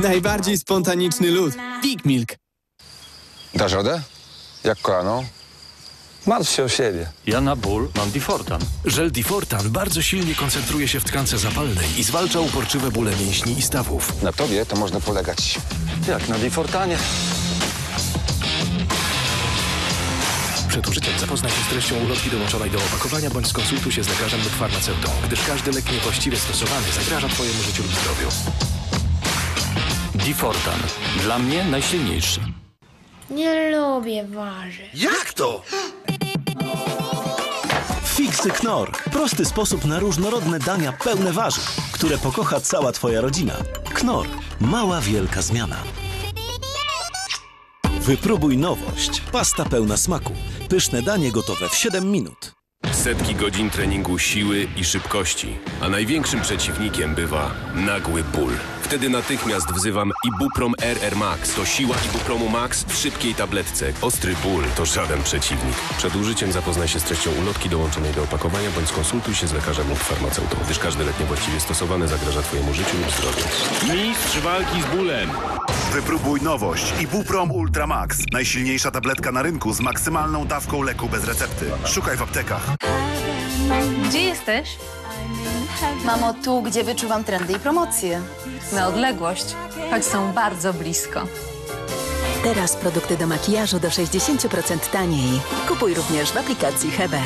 Najbardziej spontaniczny lud. Big Milk. Dasz radę? Jak kolano? Martw się o siebie. Ja na ból mam Difortan. Żel Difortan bardzo silnie koncentruje się w tkance zapalnej i zwalcza uporczywe bóle mięśni i stawów. Na tobie to można polegać. Jak na Difortanie. Przed użyciem zapoznaj się z treścią ulotki dołączonej do opakowania bądź skonsultuj się z lekarzem lub farmaceutą, gdyż każdy lek niewłaściwie stosowany zagraża Twojemu życiu lub zdrowiu. Difortan. Dla mnie najsilniejszy. Nie lubię warzyw. Jak to? Fixy Knorr. Prosty sposób na różnorodne dania pełne warzyw, które pokocha cała Twoja rodzina. Knorr. Mała, wielka zmiana. Wypróbuj nowość. Pasta pełna smaku. Pyszne danie gotowe w 7 minut. Setki godzin treningu siły i szybkości, a największym przeciwnikiem bywa nagły ból. Wtedy natychmiast wzywam Ibuprom RR Max. To siła Ibupromu Max w szybkiej tabletce. Ostry ból to żaden przeciwnik. Przed użyciem zapoznaj się z treścią ulotki dołączonej do opakowania bądź skonsultuj się z lekarzem lub farmaceutą, gdyż każdy lek niewłaściwie stosowany zagraża Twojemu życiu lub zdrowiu. Mistrz walki z bólem. Wypróbuj nowość Ibuprom Ultra Max. Najsilniejsza tabletka na rynku z maksymalną dawką leku bez recepty. Szukaj w aptekach. Gdzie jesteś? Mamo, tu, gdzie wyczuwam trendy i promocje. Na odległość, choć są bardzo blisko. Teraz produkty do makijażu do 60% taniej. Kupuj również w aplikacji Hebe.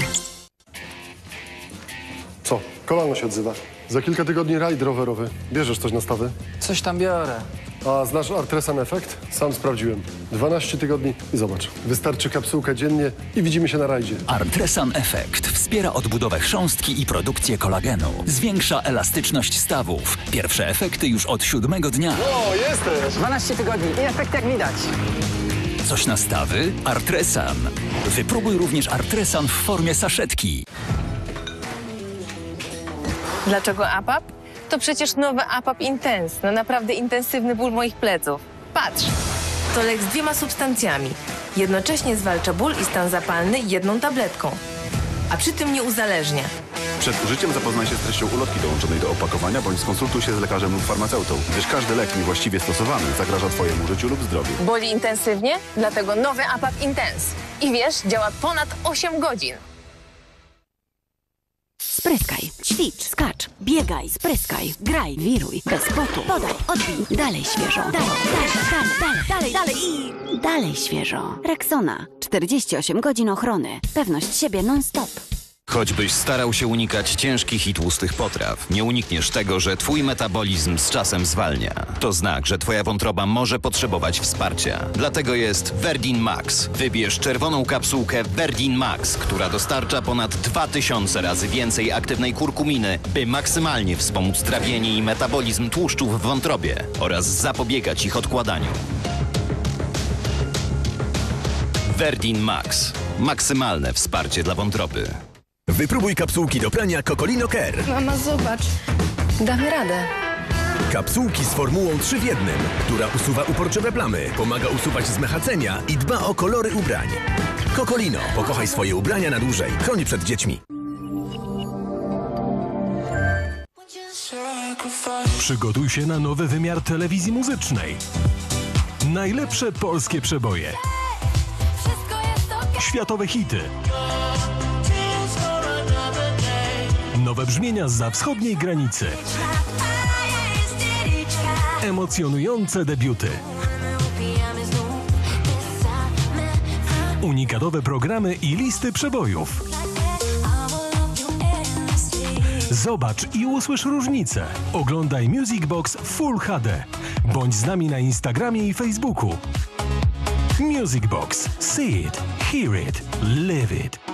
Co? Kolano się odzywa. Za kilka tygodni rajd rowerowy. Bierzesz coś na stawy? Coś tam biorę. A znasz Artresan Effect? Sam sprawdziłem. 12 tygodni i zobacz. Wystarczy kapsułka dziennie i widzimy się na rajdzie. Artresan Effect wspiera odbudowę chrząstki i produkcję kolagenu. Zwiększa elastyczność stawów. Pierwsze efekty już od siódmego dnia. O, jesteś! 12 tygodni i efekt jak widać. Coś na stawy? Artresan. Wypróbuj również Artresan w formie saszetki. Dlaczego APAP? To przecież nowy APAP Intense, na naprawdę intensywny ból moich pleców. Patrz! To lek z dwiema substancjami. Jednocześnie zwalcza ból i stan zapalny jedną tabletką. A przy tym nie uzależnia. Przed użyciem zapoznaj się z treścią ulotki dołączonej do opakowania bądź skonsultuj się z lekarzem lub farmaceutą, gdyż każdy lek niewłaściwie stosowany zagraża Twojemu życiu lub zdrowiu. Boli intensywnie? Dlatego nowy APAP Intense. I wiesz, działa ponad 8 godzin. Spryskaj, ćwicz, skacz, biegaj, spryskaj, graj, wiruj, bez potu, podaj, odbij, dalej świeżo, dalej, dalej, dalej, dalej, dalej, dalej i dalej świeżo. Rexona, 48 godzin ochrony, pewność siebie non-stop. Choćbyś starał się unikać ciężkich i tłustych potraw, nie unikniesz tego, że twój metabolizm z czasem zwalnia. To znak, że twoja wątroba może potrzebować wsparcia. Dlatego jest Verdin Max. Wybierz czerwoną kapsułkę Verdin Max, która dostarcza ponad 2000 razy więcej aktywnej kurkuminy, by maksymalnie wspomóc trawienie i metabolizm tłuszczów w wątrobie oraz zapobiegać ich odkładaniu. Verdin Max. Maksymalne wsparcie dla wątroby. Wypróbuj kapsułki do prania Cocolino Care. Mama, zobacz. Damy radę. Kapsułki z formułą 3 w 1, która usuwa uporczywe plamy, pomaga usuwać zmechacenia i dba o kolory ubrań. Cocolino. Pokochaj swoje ubrania na dłużej. Chroni przed dziećmi. Przygotuj się na nowy wymiar telewizji muzycznej. Najlepsze polskie przeboje. Światowe hity. Nowe brzmienia za wschodniej granicy. Emocjonujące debiuty. Unikatowe programy i listy przebojów. Zobacz i usłysz różnicę. Oglądaj Music Box Full HD. Bądź z nami na Instagramie i Facebooku. Music Box. See it, hear it, live it.